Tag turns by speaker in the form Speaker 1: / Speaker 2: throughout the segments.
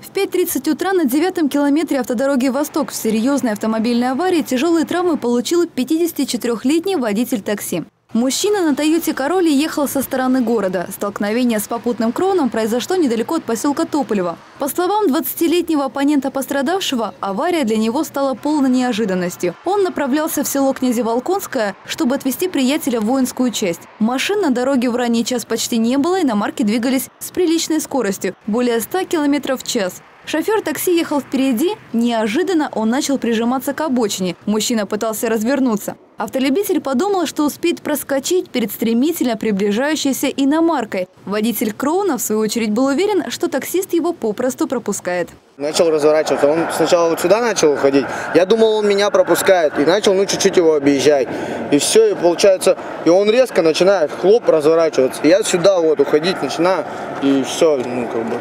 Speaker 1: В 5.30 утра на девятом километре автодороги «Восток» в серьезной автомобильной аварии тяжелые травмы получил 54-летний водитель такси. Мужчина на «Тойоте Короле» ехал со стороны города. Столкновение с попутным кроном произошло недалеко от поселка Тополево. По словам 20-летнего оппонента пострадавшего, авария для него стала полной неожиданностью. Он направлялся в село Князеволконское, чтобы отвезти приятеля в воинскую часть. Машин на дороге в ранний час почти не было, и на марке двигались с приличной скоростью – более 100 км в час. Шофер такси ехал впереди. Неожиданно он начал прижиматься к обочине. Мужчина пытался развернуться. Автолюбитель подумал, что успеет проскочить перед стремительно приближающейся иномаркой. Водитель Кроуна, в свою очередь, был уверен, что таксист его попросту пропускает.
Speaker 2: Начал разворачиваться. Он сначала вот сюда начал уходить. Я думал, он меня пропускает. И начал, ну, чуть-чуть его объезжать. И все, и получается, и он резко начинает, хлоп, разворачиваться. Я сюда вот уходить начинаю, и все, ну, как бы,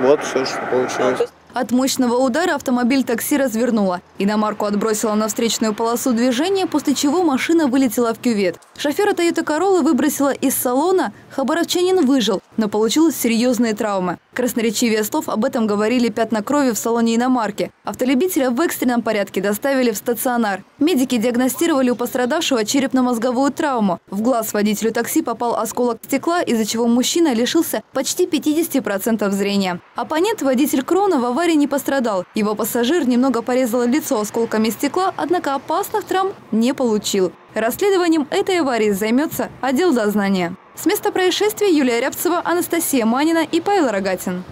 Speaker 2: вот все, что получилось.
Speaker 1: От мощного удара автомобиль такси развернуло. Иномарку отбросила на встречную полосу движения, после чего машина вылетела в кювет. Шофера Toyota Corolla выбросила из салона. Хабаровчанин выжил, но получил серьезные травмы. Красноречивее слов об этом говорили пятна крови в салоне иномарки. Автолюбителя в экстренном порядке доставили в стационар. Медики диагностировали у пострадавшего черепно-мозговую травму. В глаз водителю такси попал осколок стекла, из-за чего мужчина лишился почти 50% зрения. Оппонент, водитель Крона, в аварии не пострадал. Его пассажир немного порезал лицо осколками стекла, однако опасных травм не получил. Расследованием этой аварии займется отдел дознания. С места происшествия Юлия Рябцева, Анастасия Манина и Павел Рогатин.